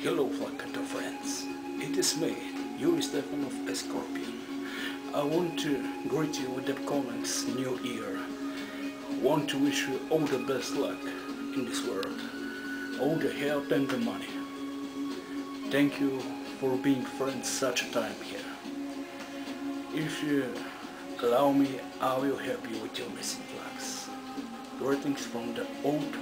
Hello Flagcounter friends, it is me, Yuri Stefanov, a Scorpion. I want to greet you with the comments New Year. Want to wish you all the best luck in this world, all the help and the money. Thank you for being friends such a time here. If you allow me, I will help you with your missing flags. Greetings from the old